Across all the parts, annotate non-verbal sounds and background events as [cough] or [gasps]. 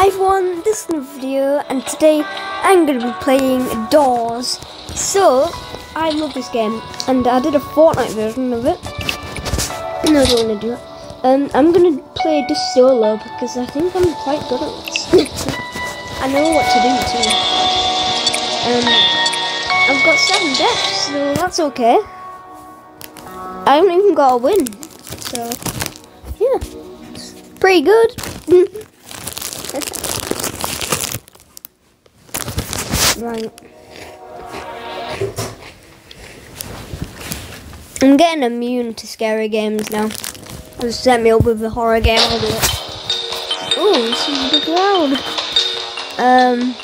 Hi everyone, this is a video and today I'm going to be playing Doors. So, I love this game and I did a Fortnite version of it. No, I don't want to do it. Um, I'm going to play this solo because I think I'm quite good at this. [laughs] I know what to do too. Um, I've got seven deaths, so that's okay. I haven't even got a win, so yeah, pretty good. [laughs] [laughs] right. I'm getting immune to scary games now. Just set me up with the horror game. Oh, this is the cloud. Um,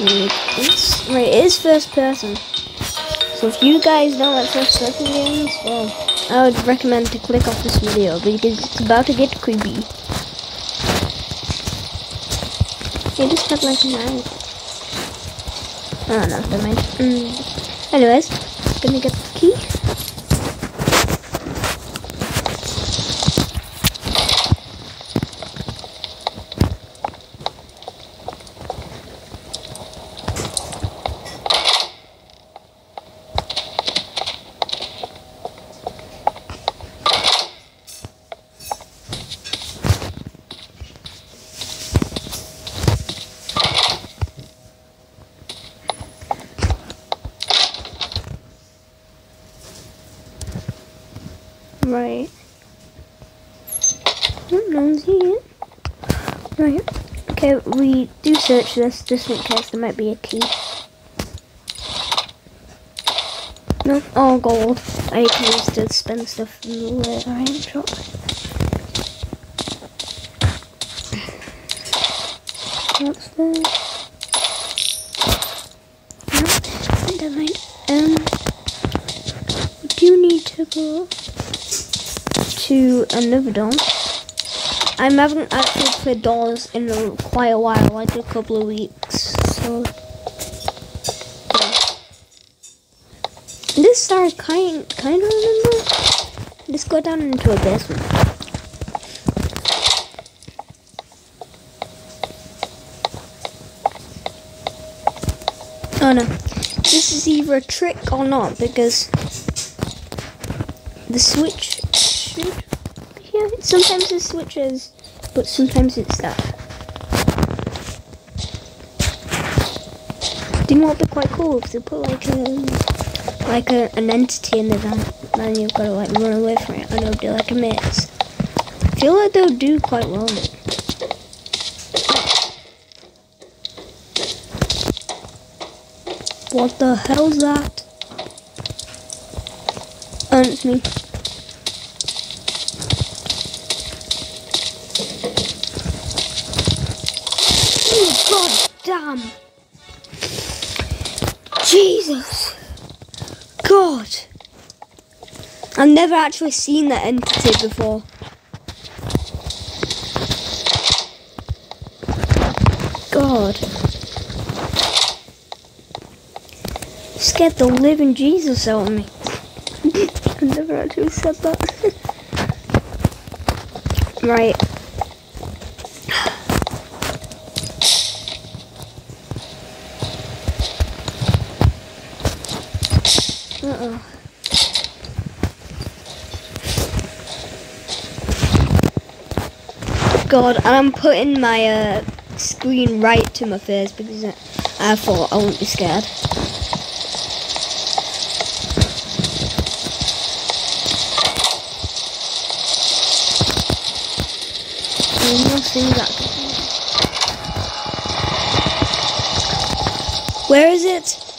no. Let's. Right, it is first person. So if you guys don't like first person games, well, I would recommend to click off this video because it's about to get creepy. It just had like a knife. Oh no, never mind. Mm. Anyways, gonna get the key. Right. Oh, no one's here. Right. Okay, we do search this just in case there might be a key. No, oh gold. I can to spend stuff in the item shop. What's there? No, never mind. Um, we do need to go to another dorm. I haven't actually played doors in a, quite a while, like a couple of weeks. So yeah. this I kind kind of remember. Let's go down into a basement. Oh no, this is either a trick or not because the switch should sometimes it switches, but sometimes it's that. What would be quite cool if they put like a like a, an entity in the van, and you've got to like run away from it, and it'll do like a maze. I feel like they'll do quite well. What the hell's that? Oh, it's me. Oh, God damn. Jesus. God. I've never actually seen that entity before. God. Scared the living Jesus out of me. [laughs] I've never actually said that. [laughs] right. God, and I'm putting my uh, screen right to my face because I, thought I wouldn't be scared. Where is it?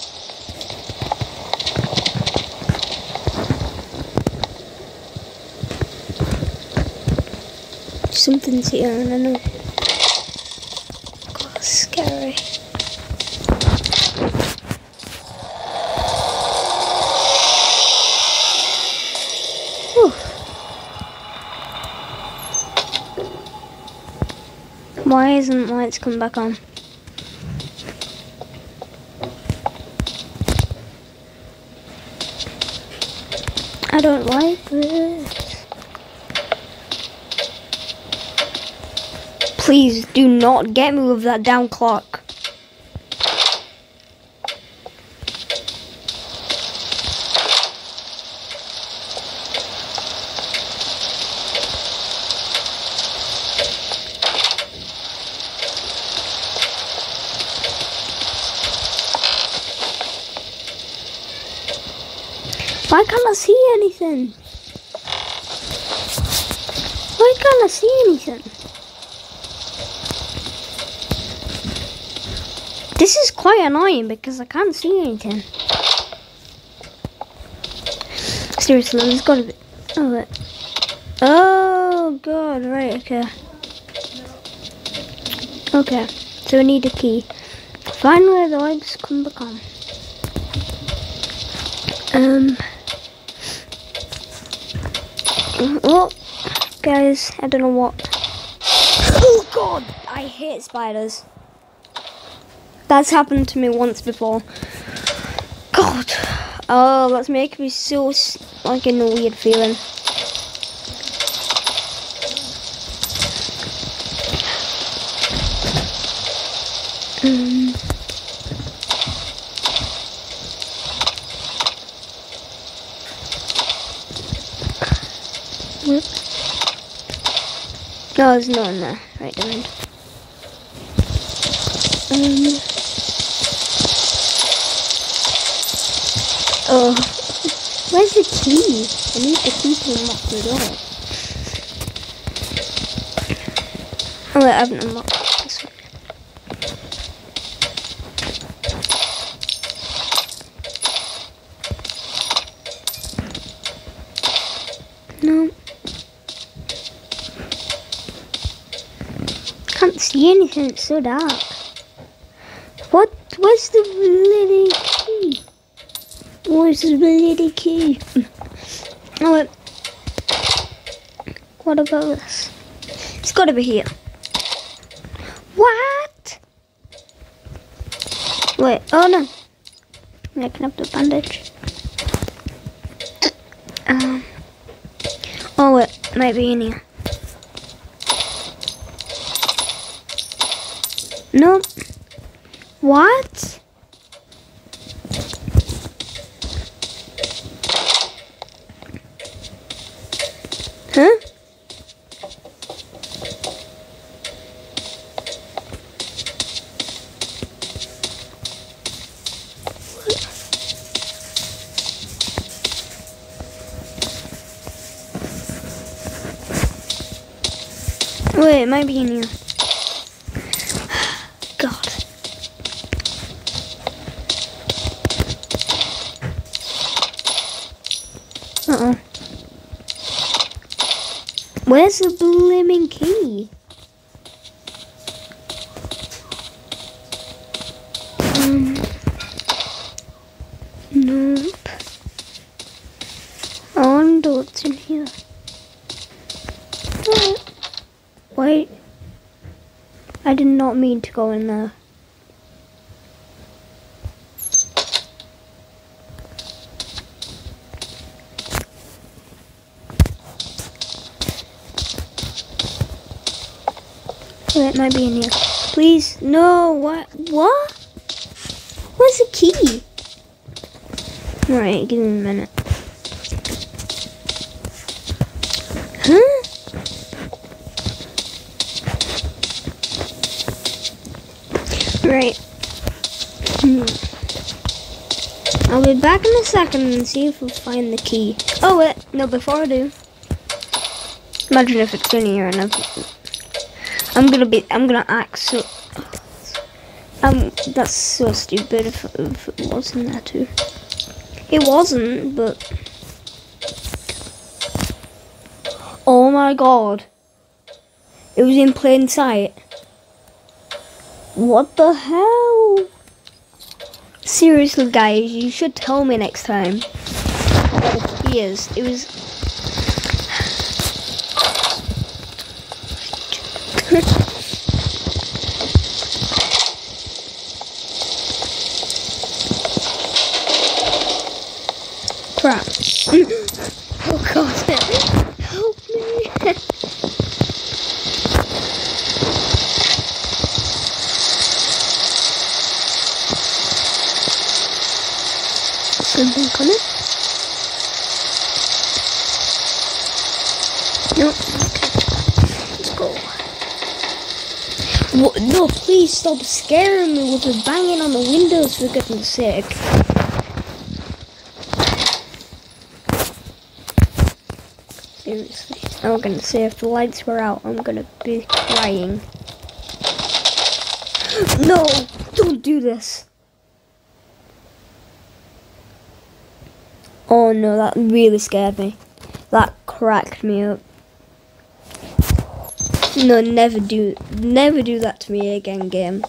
Something's here and I know. God, scary. Why isn't lights come back on? I don't like this. Please do not get me with that down clock. Why can't I see anything? Why can't I see anything? This is quite annoying because I can't see anything. Seriously, there's gotta be. Oh, wait. oh god, right, okay. Okay, so we need a key. Where the lights can become. Um. Oh, guys, I don't know what. [gasps] Oh god, I hate spiders. That's happened to me once before. God, oh, that's making me so like, in a weird feeling. Um. No, there's no one there. Right, never. Um. Oh. Where's the key? I need the key to unlock the door. Oh, wait, I haven't unlocked this one. No. Can't see anything, it's so dark. What? Where's the key? Where's the bloody key? Oh, wait. What about this? It's gotta be here. What? Wait, oh no. I can have the bandage. Um. Oh, it might be in here. Nope. What? Wait, it might be in here. [gasps] God. Uh oh. Where's the blooming key? Um. Nope. I wonder what's in here. Oh. Wait. I did not mean to go in there. Oh, it might be in here. Please, no, what? What? Where's the key? Alright, give me a minute. Right. Hmm. I'll be back in a second and see if we find the key. Oh wait, no, before I do. Imagine if it's in here and I've, I'm gonna be, I'm gonna act so. Um, that's so stupid if, if it wasn't there too. It wasn't, but. Oh my god. It was in plain sight. What the hell? Seriously, guys, you should tell me next time. Oh, yes, it was. Crap. oh god. Help me. Something coming? No. Okay. Let's go. What? No, please stop scaring me with the banging on the windows for goodness sake. Seriously. I'm gonna say if the lights were out, I'm gonna be crying. [gasps] No! Don't do this! Oh no, that really scared me. That cracked me up. No, never do, never do that to me again, game.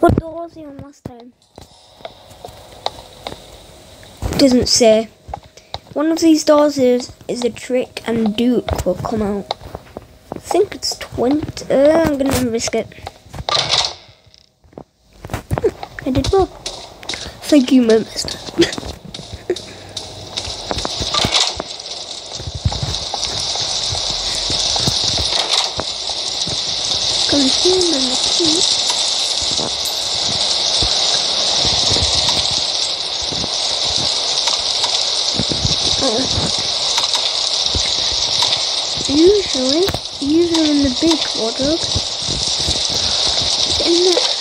What door was he on last time? Doesn't say. One of these doors is is a trick and Dupe will come out. I think it's 20. Uh, I'm gonna risk it. I did well. Thank you, my mister. Come here, my mister. Oh. Usually, usually in the big wardrobe. In the uh,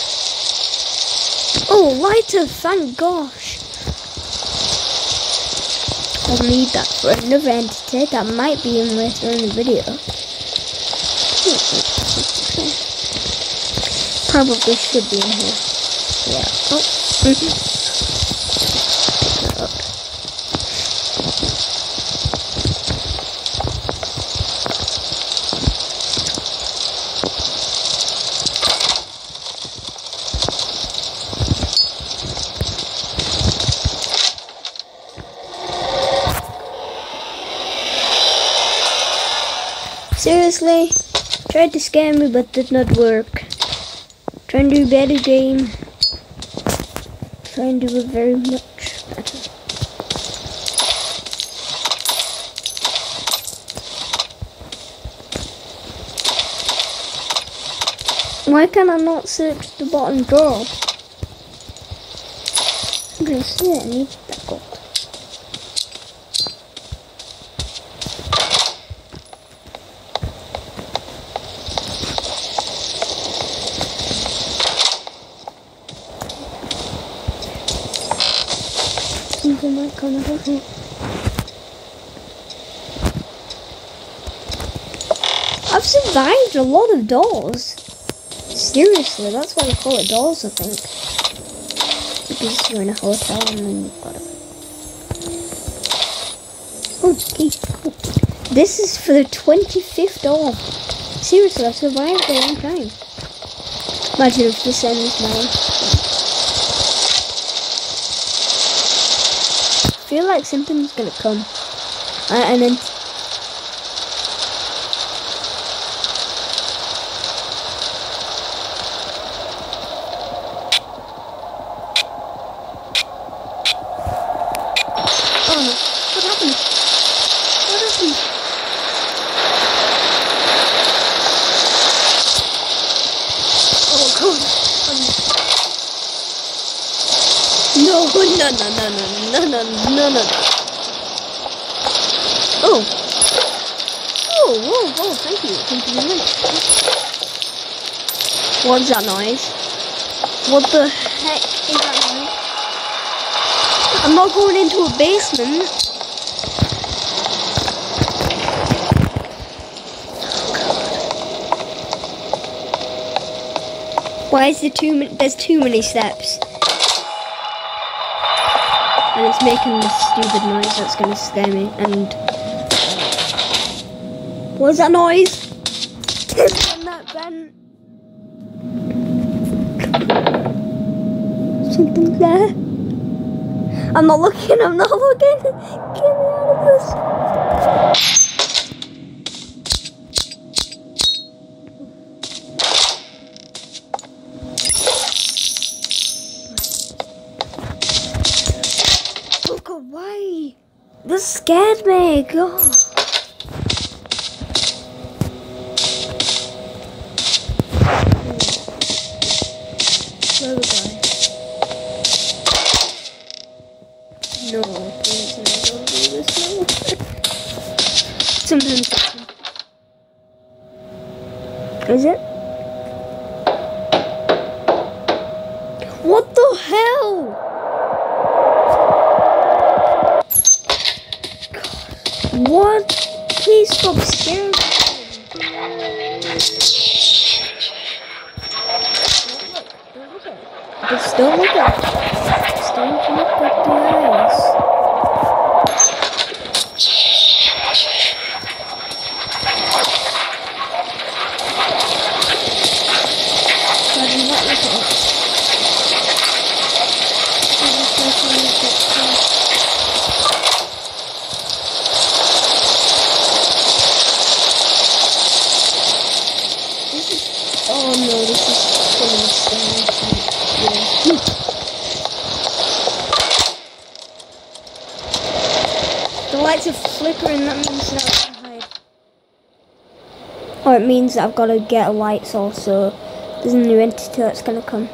Oh, lighter, thank gosh. I'll need that for another entity that might be in later in the video. [laughs] Probably should be in here. Yeah. Oh. Mm-hmm. Seriously? Tried to scam me but did not work. Trying to do better game. Trying to do it very much better. Why can I not search the bottom drawer? I'm gonna see it, I need that gold. Something might I've survived a lot of doors. Seriously, that's why they call it doors, I think. Because you're in a hotel and then you've got a. Oh. This is for the 25th door. Seriously, I've survived a long time. Imagine if this ends now. I feel like something's gonna come. Uh, and then No, no, no, no, no, no, no, no, Oh. Oh, whoa, whoa, thank you. Thank you very much. What's that noise? What the heck is that noise? I'm not going into a basement. Why is there too many, there's too many steps? And it's making this stupid noise that's gonna scare me. And what is that noise? That vent. Something there. I'm not looking, I'm not looking. Get me out of this. Why? This scared me, god. don't look out. Oh, that means that I can hide. Or it means that I've got to get a light source, so there's a new entity that's going to come.